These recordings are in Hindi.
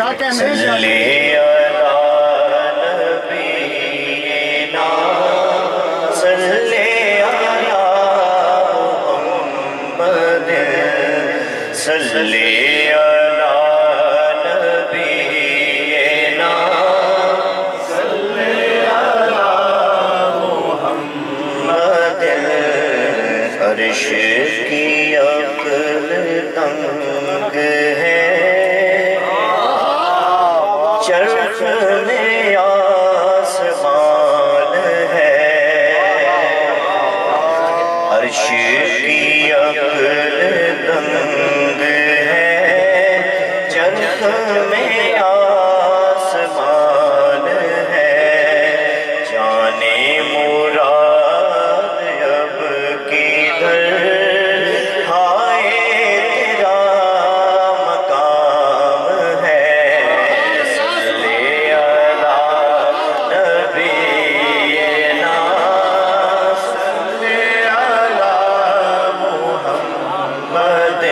क्या कहने क्या Salim.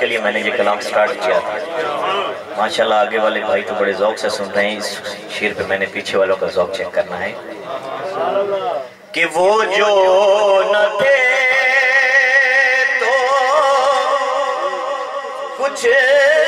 के लिए मैंने ये कलाम स्टार्ट किया था। माशाल्लाह, आगे वाले भाई तो बड़े ज़ौक से सुन रहे हैं, इस शेर पे मैंने पीछे वालों का ज़ौक चेक करना है। कि वो जो न थे 却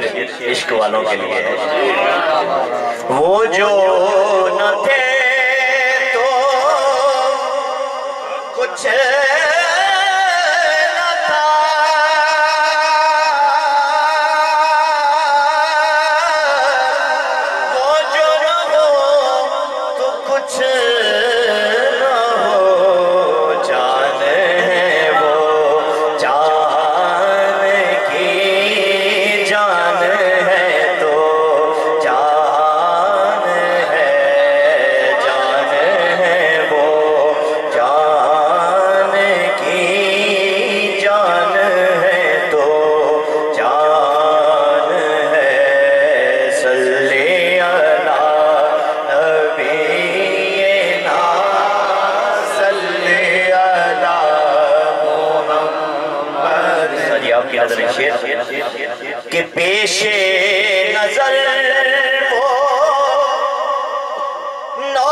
शेर इश्क वालों के लिए। है वो जो न थे तो कुछ की नज़र शेर के पेशे नज़र वो नौ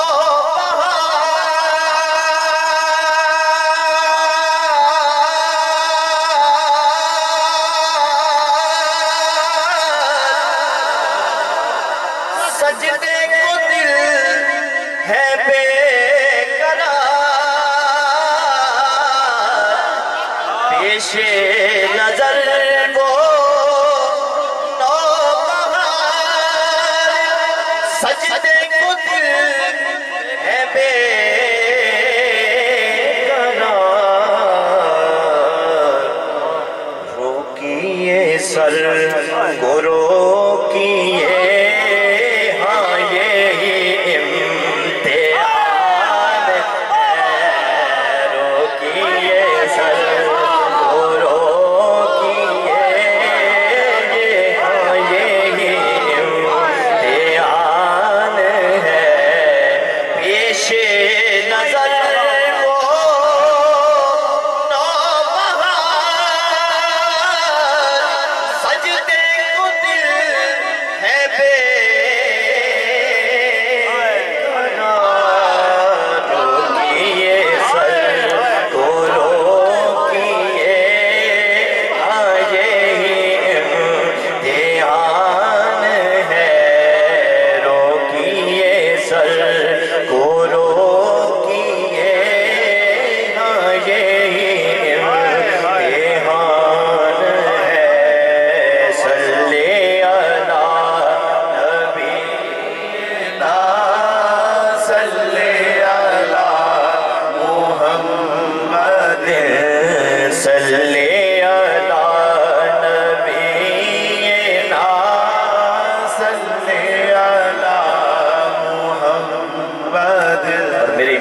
को दिल है बे Adiós, adiós.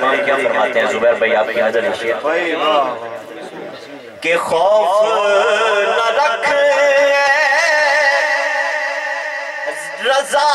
देखिए क्या फरमाते हैं? जुबैर भाई आपकी नज़र लीजिए के खौफ न रख रजा